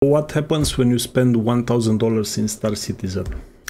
What happens when you spend $1,000 in Star Citizen?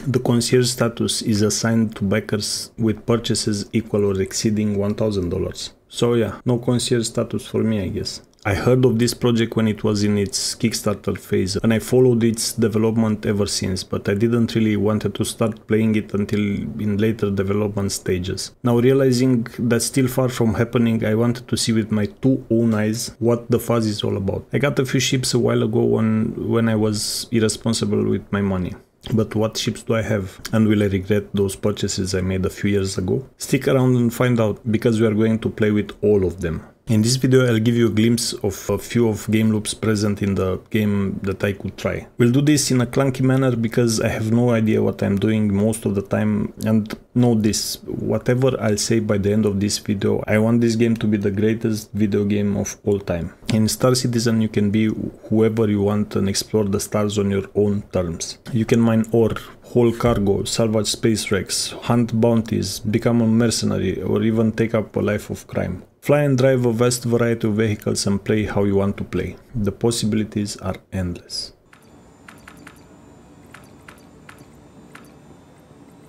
The concierge status is assigned to backers with purchases equal or exceeding $1,000. So yeah, no concierge status for me I guess. I heard of this project when it was in its Kickstarter phase and I followed its development ever since, but I didn't really wanted to start playing it until in later development stages. Now realizing that's still far from happening, I wanted to see with my two own eyes what the fuzz is all about. I got a few ships a while ago when, when I was irresponsible with my money. But what ships do I have? And will I regret those purchases I made a few years ago? Stick around and find out because we are going to play with all of them. In this video I'll give you a glimpse of a few of game loops present in the game that I could try. We'll do this in a clunky manner because I have no idea what I'm doing most of the time and know this, whatever I'll say by the end of this video, I want this game to be the greatest video game of all time. In Star Citizen you can be whoever you want and explore the stars on your own terms. You can mine ore, haul cargo, salvage space wrecks, hunt bounties, become a mercenary or even take up a life of crime. Fly and drive a vast variety of vehicles and play how you want to play. The possibilities are endless.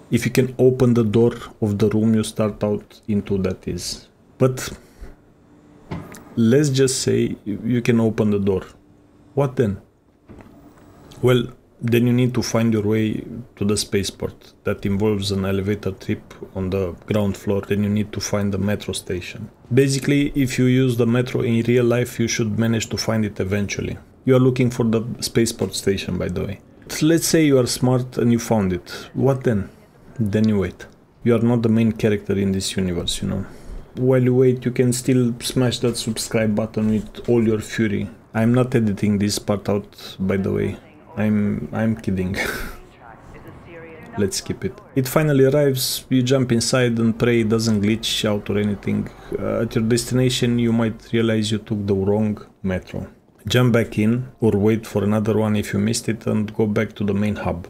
If you can open the door of the room you start out into that is. But let's just say you can open the door. What then? Well, then you need to find your way to the spaceport. That involves an elevator trip on the ground floor. Then you need to find the metro station. Basically, if you use the metro in real life, you should manage to find it eventually. You are looking for the spaceport station, by the way. Let's say you are smart and you found it. What then? Then you wait. You are not the main character in this universe, you know. While you wait, you can still smash that subscribe button with all your fury. I'm not editing this part out, by the way. I'm I'm kidding. Let's skip it. It finally arrives, you jump inside and pray it doesn't glitch out or anything. Uh, at your destination you might realize you took the wrong metro. Jump back in or wait for another one if you missed it and go back to the main hub.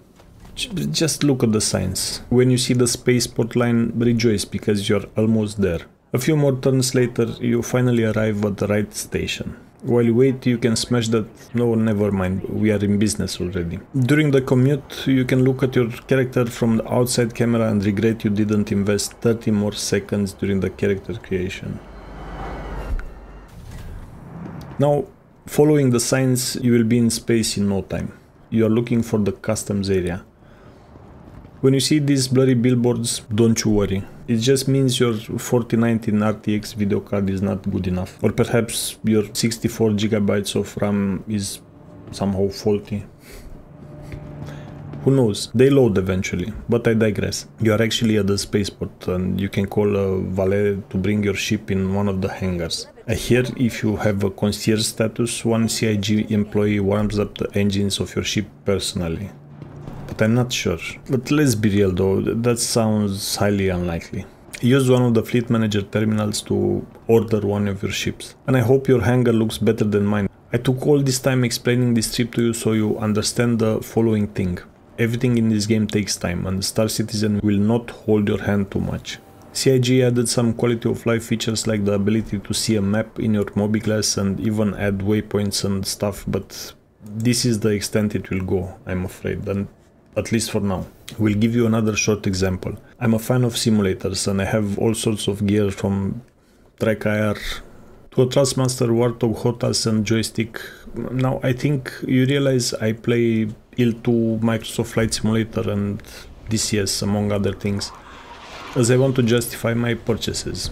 Just look at the signs. When you see the spaceport line, rejoice because you're almost there. A few more turns later, you finally arrive at the right station. While you wait, you can smash that. No, never mind. We are in business already. During the commute, you can look at your character from the outside camera and regret you didn't invest 30 more seconds during the character creation. Now, following the signs, you will be in space in no time. You are looking for the customs area. When you see these blurry billboards, don't you worry. It just means your 4090 RTX video card is not good enough. Or perhaps your 64 gigabytes of RAM is somehow faulty. Who knows? They load eventually, but I digress. You are actually at the spaceport and you can call a valet to bring your ship in one of the hangars. I hear if you have a concierge status, one CIG employee warms up the engines of your ship personally but I'm not sure. But let's be real though, that sounds highly unlikely. Use one of the fleet manager terminals to order one of your ships. And I hope your hangar looks better than mine. I took all this time explaining this trip to you so you understand the following thing. Everything in this game takes time and Star Citizen will not hold your hand too much. CIG added some quality of life features like the ability to see a map in your mobiGlas and even add waypoints and stuff, but this is the extent it will go, I'm afraid, and at least for now. We'll give you another short example. I'm a fan of simulators and I have all sorts of gear from TrackIR to a Thrustmaster, Warthog, HOTAS and joystick. Now I think you realize I play IL-2, Microsoft Flight Simulator and DCS among other things as I want to justify my purchases.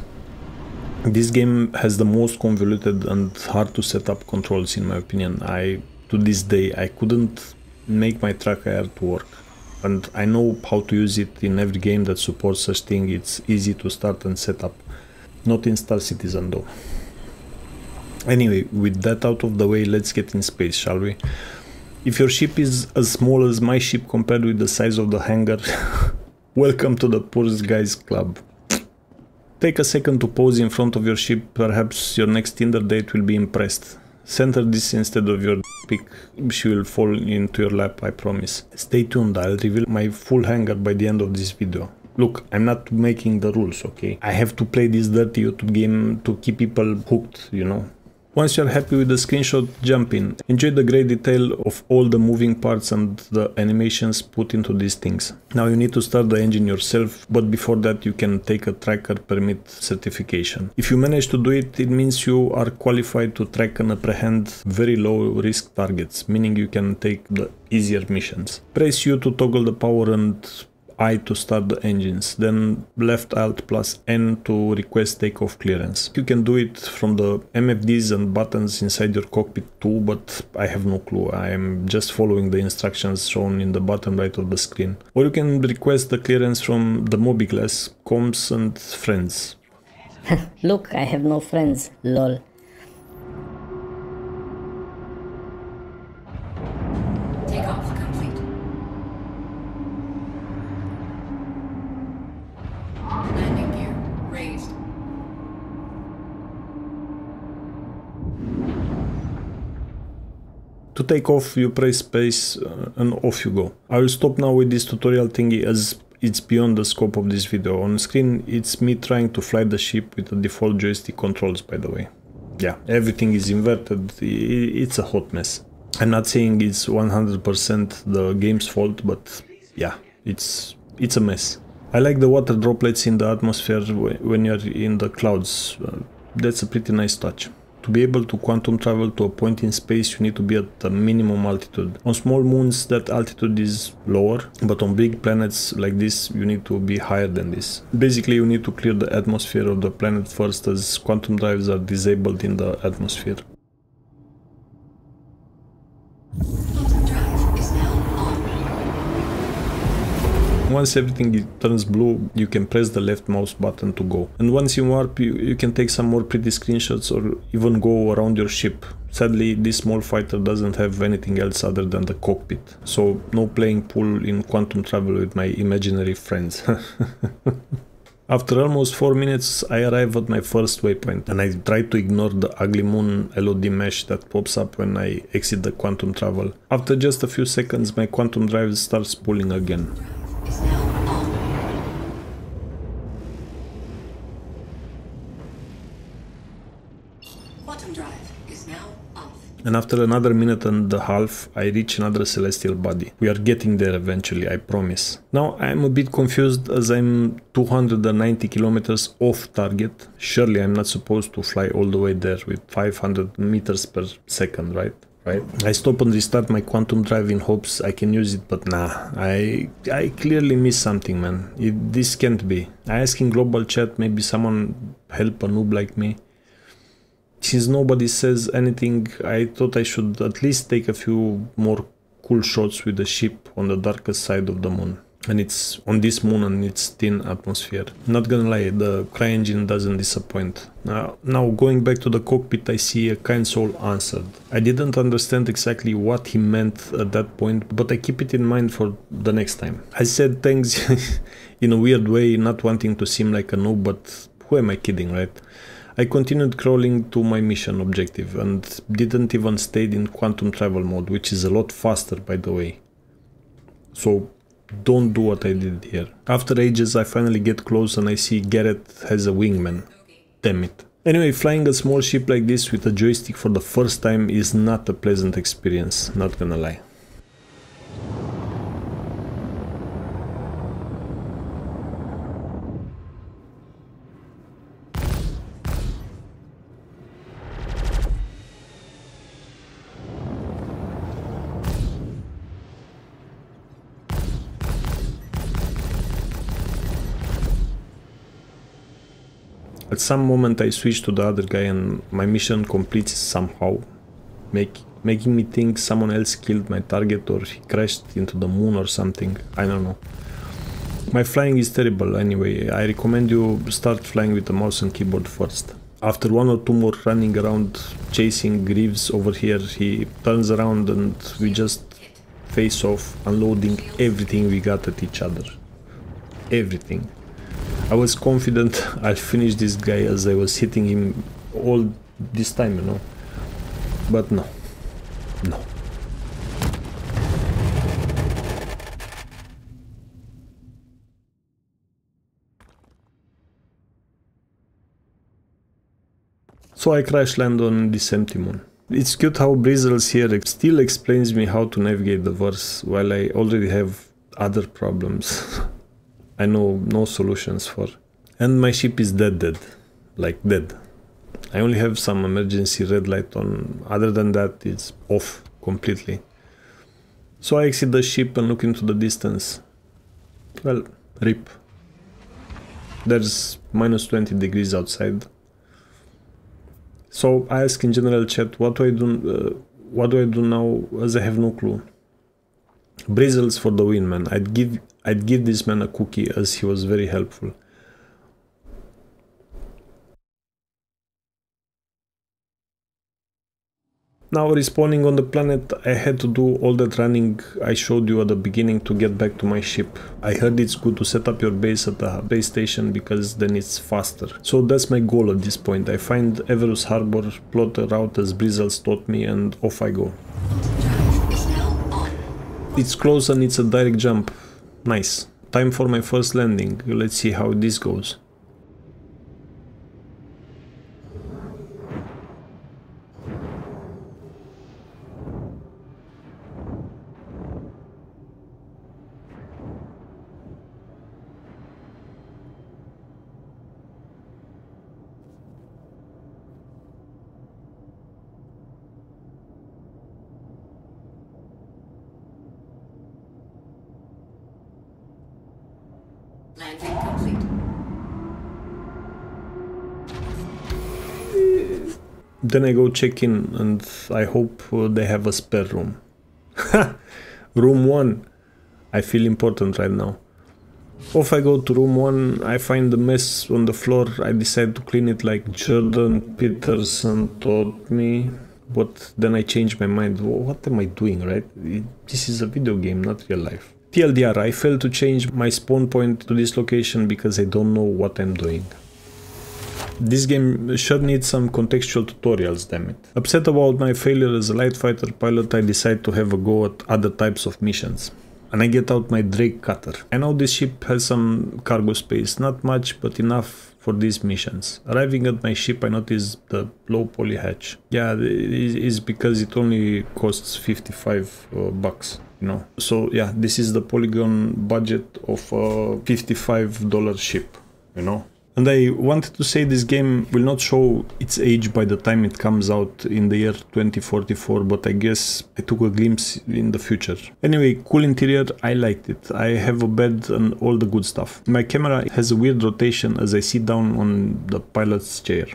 This game has the most convoluted and hard to set up controls in my opinion. I to this day I couldn't make my TrackIR to work. And I know how to use it in every game that supports such thing. It's easy to start and set up. Not in Star Citizen though. Anyway, with that out of the way, let's get in space, shall we? If your ship is as small as my ship compared with the size of the hangar, welcome to the Poor's Guys Club. Take a second to pose in front of your ship, perhaps your next Tinder date will be impressed. Center this instead of your pick, she will fall into your lap, I promise. Stay tuned, I'll reveal my full hangar by the end of this video. Look, I'm not making the rules, okay? I have to play this dirty YouTube game to keep people hooked, you know? Once you're happy with the screenshot, jump in. Enjoy the great detail of all the moving parts and the animations put into these things. Now you need to start the engine yourself, but before that you can take a tracker permit certification. If you manage to do it, it means you are qualified to track and apprehend very low risk targets, meaning you can take the easier missions. Press U to toggle the power and I to start the engines, then left Alt plus N to request takeoff clearance. You can do it from the MFDs and buttons inside your cockpit too, but I have no clue. I am just following the instructions shown in the bottom right of the screen. Or you can request the clearance from the mobiGlas, comms and friends. Look, I have no friends, lol. To take off, you press space uh, and off you go. I will stop now with this tutorial thingy as it's beyond the scope of this video. On screen, it's me trying to fly the ship with the default joystick controls, by the way. Yeah, everything is inverted, it's a hot mess. I'm not saying it's 100% the game's fault, but yeah, it's it's a mess. I like the water droplets in the atmosphere when you're in the clouds. Uh, that's a pretty nice touch. To be able to quantum travel to a point in space, you need to be at a minimum altitude. On small moons, that altitude is lower, but on big planets like this, you need to be higher than this. Basically, you need to clear the atmosphere of the planet first as quantum drives are disabled in the atmosphere. Once everything turns blue, you can press the left mouse button to go. And once in warp, you, you can take some more pretty screenshots or even go around your ship. Sadly, this small fighter doesn't have anything else other than the cockpit, so no playing pool in quantum travel with my imaginary friends. After almost 4 minutes, I arrive at my first waypoint and I try to ignore the ugly moon LOD mesh that pops up when I exit the quantum travel. After just a few seconds, my quantum drive starts pulling again. And after another minute and a half, I reach another celestial body. We are getting there eventually, I promise. Now, I'm a bit confused as I'm 290 kilometers off target. Surely I'm not supposed to fly all the way there with 500 meters per second, right? Right. I stop and restart my quantum drive in hopes I can use it, but nah, I I clearly miss something, man. It, this can't be. I ask in global chat, maybe someone help a noob like me. Since nobody says anything, I thought I should at least take a few more cool shots with the ship on the darkest side of the moon. And it's on this moon and its thin atmosphere. Not gonna lie, the CryEngine doesn't disappoint. Now, now going back to the cockpit, I see a kind soul answered. I didn't understand exactly what he meant at that point, but I keep it in mind for the next time. I said thanks in a weird way, not wanting to seem like a noob, but who am I kidding, right? I continued crawling to my mission objective and didn't even stay in quantum travel mode, which is a lot faster by the way. So don't do what I did here. After ages I finally get close and I see Garrett has a wingman. Damn it. Anyway, flying a small ship like this with a joystick for the first time is not a pleasant experience, not gonna lie. At some moment I switch to the other guy and my mission completes somehow, make, making me think someone else killed my target or he crashed into the moon or something, I don't know. My flying is terrible anyway, I recommend you start flying with the mouse and keyboard first. After one or two more running around chasing Greaves over here, he turns around and we just face off, unloading everything we got at each other. Everything. I was confident I'll finish this guy as I was hitting him all this time, you know. But no. No. So I crash land on this empty moon. It's cute how Brizzles here still explains me how to navigate the verse while I already have other problems I know no solutions for. And my ship is dead dead. Like dead. I only have some emergency red light on. Other than that, it's off completely. So I exit the ship and look into the distance. Well, rip. There's minus 20 degrees outside. So I ask in general chat, what do I do? Uh, what do I do now? As I have no clue. Brizzles for the win, man. I'd give I'd give this man a cookie as he was very helpful. Now respawning on the planet, I had to do all that running I showed you at the beginning to get back to my ship. I heard it's good to set up your base at the base station because then it's faster. So that's my goal at this point. I find Everus Harbor, plot a route as Brizzles taught me and off I go. It's close and it's a direct jump. Nice. Time for my first landing. Let's see how this goes. Then I go check in and I hope uh, they have a spare room. room 1. I feel important right now. Off I go to room 1, I find the mess on the floor, I decide to clean it like Jordan Peterson taught me. But then I change my mind, what am I doing, right? This is a video game, not real life. TLDR, I failed to change my spawn point to this location because I don't know what I'm doing. This game should need some contextual tutorials, damn it. Upset about my failure as a light fighter pilot, I decide to have a go at other types of missions. And I get out my Drake Cutter. I know this ship has some cargo space, not much, but enough for these missions. Arriving at my ship, I notice the low poly hatch. Yeah, it is because it only costs 55 uh, bucks you know so yeah this is the polygon budget of a 55 dollar ship you know and I wanted to say this game will not show its age by the time it comes out in the year 2044, but I guess I took a glimpse in the future. Anyway, cool interior, I liked it. I have a bed and all the good stuff. My camera has a weird rotation as I sit down on the pilot's chair.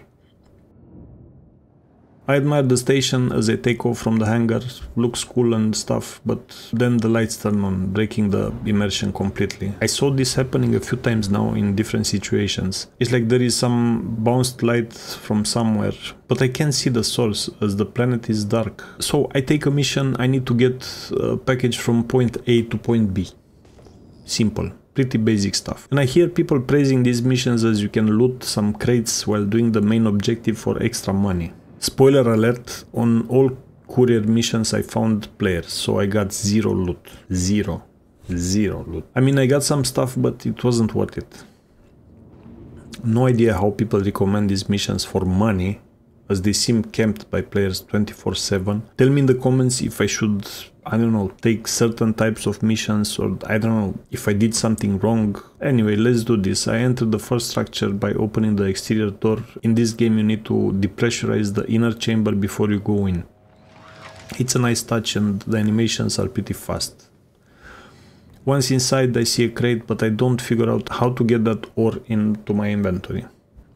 I admire the station as I take off from the hangar, looks cool and stuff, but then the lights turn on, breaking the immersion completely. I saw this happening a few times now in different situations. It's like there is some bounced light from somewhere, but I can't see the source as the planet is dark. So I take a mission, I need to get a package from point A to point B. Simple pretty basic stuff. And I hear people praising these missions as you can loot some crates while doing the main objective for extra money. Spoiler alert, on all courier missions I found players, so I got zero loot. Zero. Zero loot. I mean, I got some stuff, but it wasn't worth it. No idea how people recommend these missions for money, as they seem camped by players 24-7. Tell me in the comments if I should I don't know, take certain types of missions or I don't know if I did something wrong. Anyway, let's do this. I enter the first structure by opening the exterior door. In this game you need to depressurize the inner chamber before you go in. It's a nice touch and the animations are pretty fast. Once inside I see a crate but I don't figure out how to get that ore into my inventory.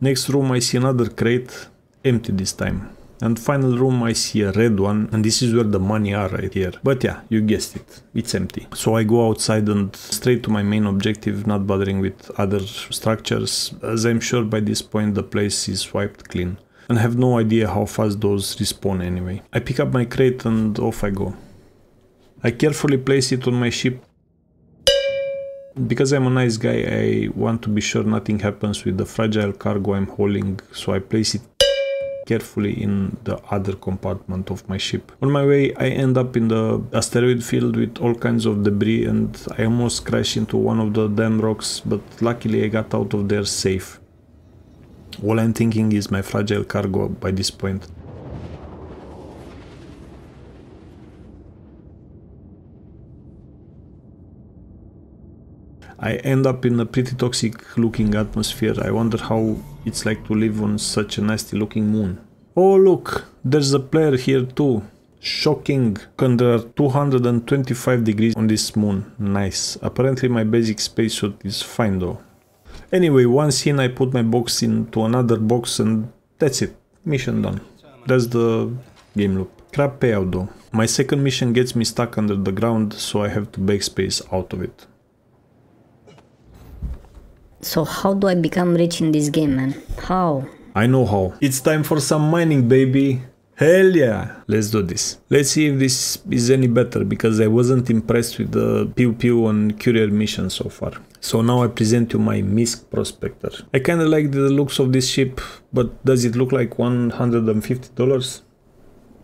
Next room I see another crate, empty this time. And final room I see a red one and this is where the money are right here. But yeah, you guessed it, it's empty. So I go outside and straight to my main objective, not bothering with other structures, as I'm sure by this point the place is wiped clean. And I have no idea how fast those respawn anyway. I pick up my crate and off I go. I carefully place it on my ship because I'm a nice guy, I want to be sure nothing happens with the fragile cargo I'm hauling, so I place it carefully in the other compartment of my ship. On my way, I end up in the asteroid field with all kinds of debris and I almost crash into one of the damn rocks, but luckily I got out of there safe. All I'm thinking is my fragile cargo by this point. I end up in a pretty toxic looking atmosphere. I wonder how it's like to live on such a nasty looking moon. Oh look, there's a player here too. Shocking. Are 225 degrees on this moon. Nice. Apparently my basic spacesuit is fine though. Anyway, once in I put my box into another box and that's it. Mission done. That's the game loop. Crap payout though. My second mission gets me stuck under the ground so I have to backspace out of it. So how do I become rich in this game, man? How? I know how. It's time for some mining, baby. Hell yeah! Let's do this. Let's see if this is any better because I wasn't impressed with the Pew Pew and Courier mission so far. So now I present you my MISC Prospector. I kinda like the looks of this ship, but does it look like $150?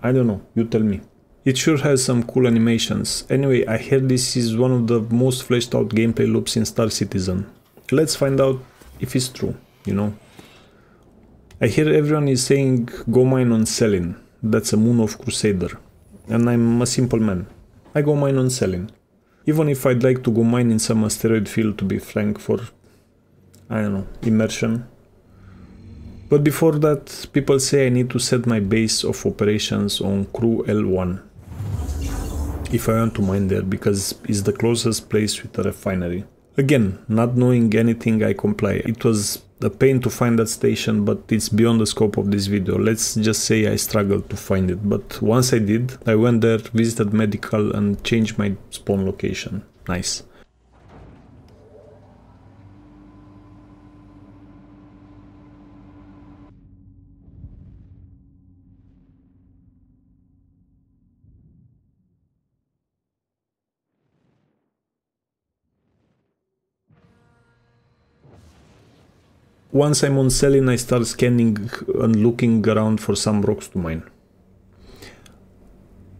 I don't know, you tell me. It sure has some cool animations. Anyway, I heard this is one of the most fleshed out gameplay loops in Star Citizen. Let's find out if it's true, you know. I hear everyone is saying go mine on Cellin. That's a moon of Crusader. And I'm a simple man. I go mine on Cellin. Even if I'd like to go mine in some asteroid field to be frank for, I don't know, immersion. But before that, people say I need to set my base of operations on CRU-L1. If I want to mine there, because it's the closest place with a refinery. Again, not knowing anything I comply. It was a pain to find that station, but it's beyond the scope of this video. Let's just say I struggled to find it, but once I did, I went there, visited medical and changed my spawn location. Nice. Once I'm on Cellin, I start scanning and looking around for some rocks to mine.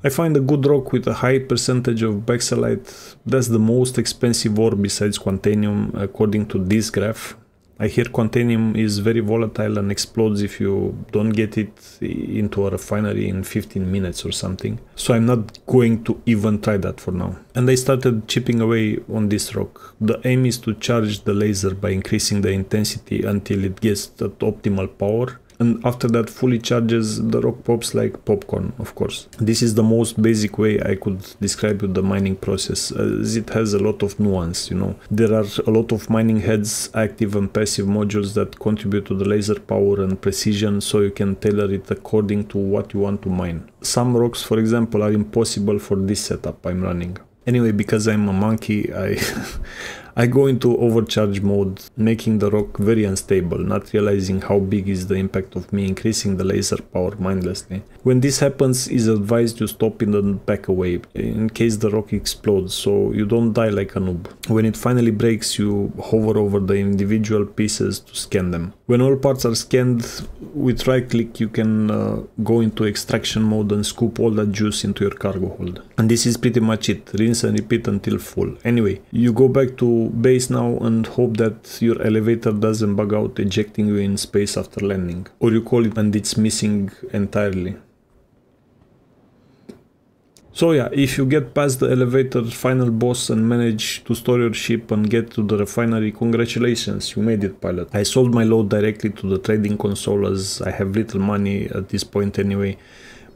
I find a good rock with a high percentage of bexalite. That's the most expensive ore besides quantanium according to this graph. I hear quantanium is very volatile and explodes if you don't get it into a refinery in 15 minutes or something. So I'm not going to even try that for now. And I started chipping away on this rock. The aim is to charge the laser by increasing the intensity until it gets at optimal power and after that fully charges the rock pops like popcorn of course. This is the most basic way i could describe the mining process. As it has a lot of nuance you know. There are a lot of mining heads active and passive modules that contribute to the laser power and precision so you can tailor it according to what you want to mine. Some rocks for example are impossible for this setup i'm running. Anyway, because I'm a monkey, I I go into overcharge mode, making the rock very unstable, not realizing how big is the impact of me increasing the laser power mindlessly. When this happens, it's advised you stop it and back away, in case the rock explodes, so you don't die like a noob. When it finally breaks, you hover over the individual pieces to scan them. When all parts are scanned, with right click you can uh, go into extraction mode and scoop all that juice into your cargo hold. And this is pretty much it, rinse and repeat until full. Anyway, you go back to base now and hope that your elevator doesn't bug out ejecting you in space after landing. Or you call it and it's missing entirely. So yeah, if you get past the elevator final boss and manage to store your ship and get to the refinery, congratulations, you made it pilot. I sold my load directly to the trading console as I have little money at this point anyway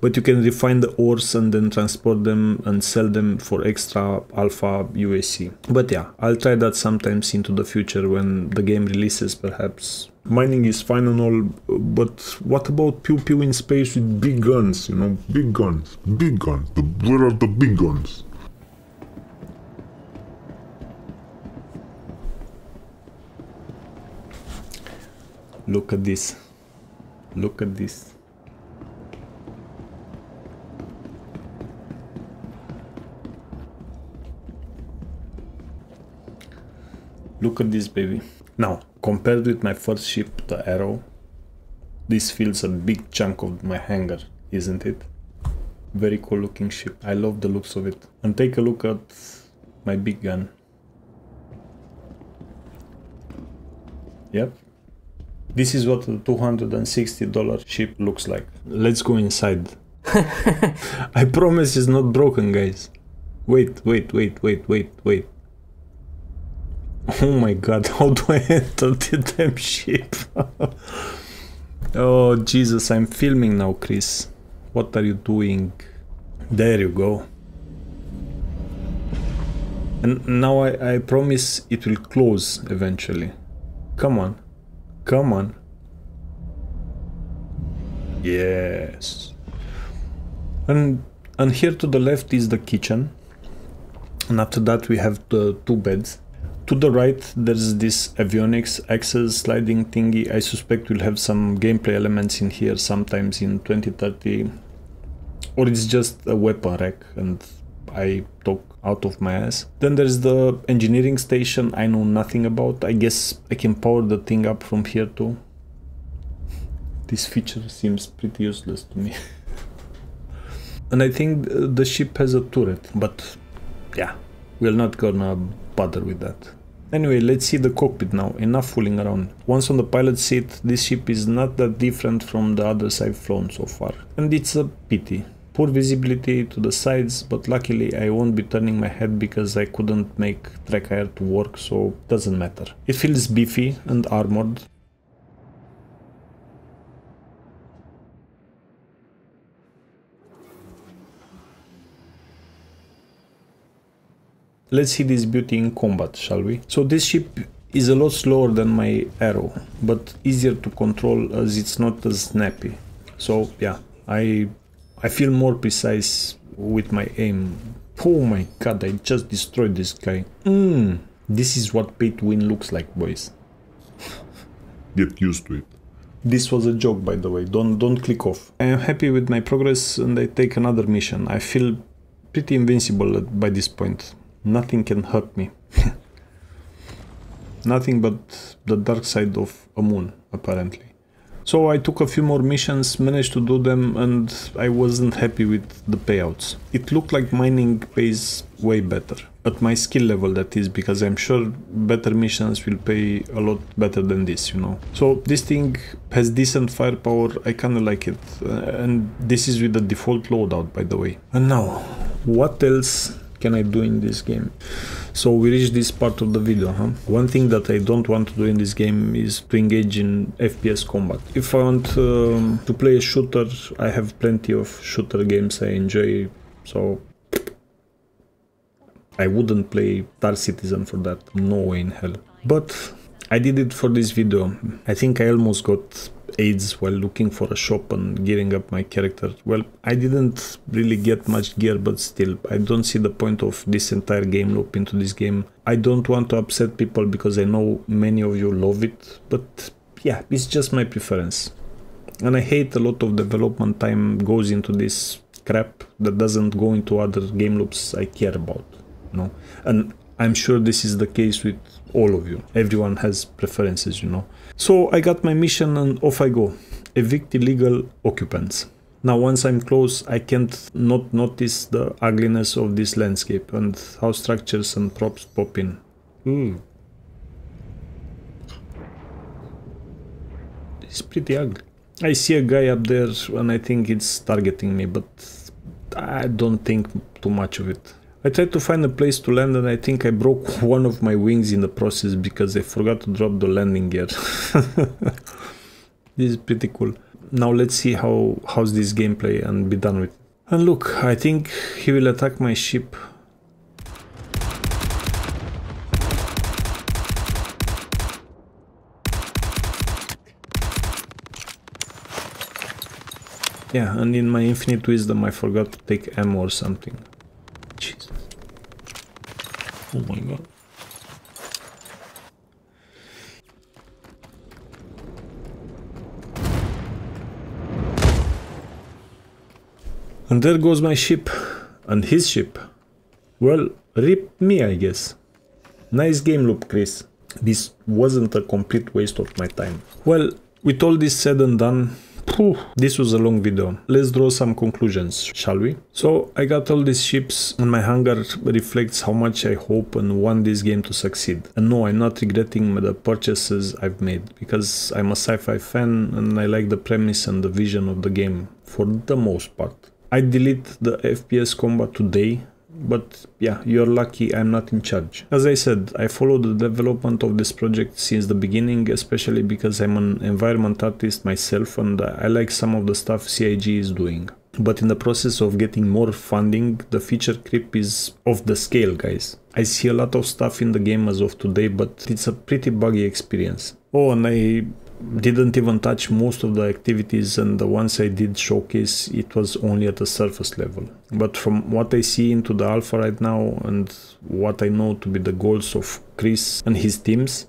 but you can refine the ores and then transport them and sell them for extra alpha UEC. But yeah, I'll try that sometimes into the future when the game releases perhaps. Mining is fine and all, but what about pew pew in space with big guns, you know? Big guns, big guns. The, where are the big guns? Look at this. Look at this. Look at this baby. Now, compared with my first ship, the Arrow, this feels a big chunk of my hangar, isn't it? Very cool looking ship. I love the looks of it. And take a look at my big gun. Yep. This is what a $260 ship looks like. Let's go inside. I promise it's not broken, guys. Wait, wait, wait, wait, wait, wait. Oh my god, how do I enter the damn ship? oh Jesus, I'm filming now, Chris. What are you doing? There you go. And now I, I promise it will close eventually. Come on. Come on. Yes. And and here to the left is the kitchen. And after that we have the two beds. To the right there's this avionics access sliding thingy. I suspect we'll have some gameplay elements in here sometimes in 2030. Or it's just a weapon rack and I talk out of my ass. Then there's the engineering station I know nothing about. I guess I can power the thing up from here too. This feature seems pretty useless to me. and I think the ship has a turret, but yeah, we're not gonna bother with that. Anyway, let's see the cockpit now, enough fooling around. Once on the pilot seat, this ship is not that different from the others I've flown so far. And it's a pity. Poor visibility to the sides, but luckily I won't be turning my head because I couldn't make TrackIR to work, so doesn't matter. It feels beefy and armored, Let's see this beauty in combat, shall we? So this ship is a lot slower than my arrow, but easier to control as it's not as snappy. So yeah, I I feel more precise with my aim. Oh my god, I just destroyed this guy. Mm, this is what pay to win looks like, boys. Get used to it. This was a joke, by the way. Don't don't click off. I am happy with my progress, and I take another mission. I feel pretty invincible by this point. Nothing can hurt me. Nothing but the dark side of a moon, apparently. So I took a few more missions, managed to do them, and I wasn't happy with the payouts. It looked like mining pays way better. At my skill level, that is, because I'm sure better missions will pay a lot better than this, you know. So this thing has decent firepower, I kinda like it. Uh, and this is with the default loadout, by the way. And now, what else can I do in this game? So we reach this part of the video, huh? One thing that I don't want to do in this game is to engage in FPS combat. If I want um, to play a shooter, I have plenty of shooter games I enjoy, so I wouldn't play Star Citizen for that, no way in hell. But I did it for this video. I think I almost got AIDS while looking for a shop and gearing up my character. Well, I didn't really get much gear, but still, I don't see the point of this entire game loop into this game. I don't want to upset people because I know many of you love it, but yeah, it's just my preference. And I hate a lot of development time goes into this crap that doesn't go into other game loops I care about, you know. And I'm sure this is the case with all of you. Everyone has preferences, you know. So I got my mission and off I go. Evict illegal occupants. Now once I'm close, I can't not notice the ugliness of this landscape and how structures and props pop in. Ooh. It's pretty ugly. I see a guy up there and I think it's targeting me, but I don't think too much of it. I tried to find a place to land and I think I broke one of my wings in the process because I forgot to drop the landing gear. this is pretty cool. Now let's see how how's this gameplay and be done with. And look, I think he will attack my ship. Yeah, and in my infinite wisdom I forgot to take ammo or something. Oh my god. And there goes my ship. And his ship. Well, rip me, I guess. Nice game loop, Chris. This wasn't a complete waste of my time. Well, with all this said and done, Whew, this was a long video. Let's draw some conclusions, shall we? So I got all these ships and my hunger reflects how much I hope and want this game to succeed. And no, I'm not regretting the purchases I've made because I'm a sci-fi fan and I like the premise and the vision of the game for the most part. I delete the FPS combat today but yeah, you're lucky I'm not in charge. As I said, I follow the development of this project since the beginning, especially because I'm an environment artist myself and I like some of the stuff CIG is doing. But in the process of getting more funding, the feature creep is off the scale, guys. I see a lot of stuff in the game as of today, but it's a pretty buggy experience. Oh, and I didn't even touch most of the activities and the ones I did showcase it was only at the surface level. But from what I see into the alpha right now and what I know to be the goals of Chris and his teams,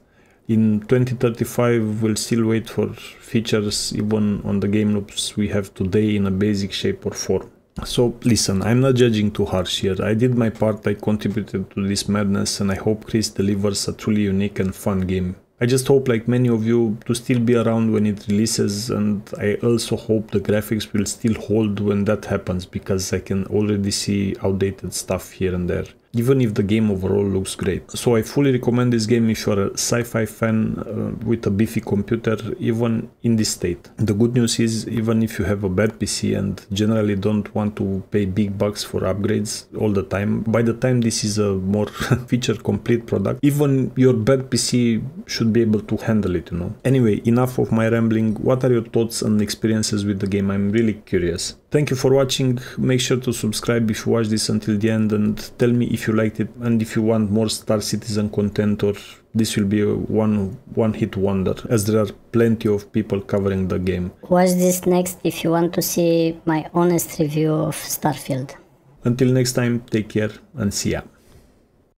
in 2035 we'll still wait for features even on the game loops we have today in a basic shape or form. So listen, I'm not judging too harsh here. I did my part, I contributed to this madness and I hope Chris delivers a truly unique and fun game. I just hope, like many of you, to still be around when it releases, and I also hope the graphics will still hold when that happens because I can already see outdated stuff here and there even if the game overall looks great. So I fully recommend this game if you're a sci-fi fan uh, with a beefy computer, even in this state. The good news is, even if you have a bad PC and generally don't want to pay big bucks for upgrades all the time, by the time this is a more feature complete product, even your bad PC should be able to handle it, you know. Anyway, enough of my rambling. What are your thoughts and experiences with the game? I'm really curious. Thank you for watching. Make sure to subscribe if you watch this until the end and tell me if you liked it and if you want more Star Citizen content or this will be a one one hit wonder as there are plenty of people covering the game. Watch this next if you want to see my honest review of Starfield. Until next time, take care and see ya.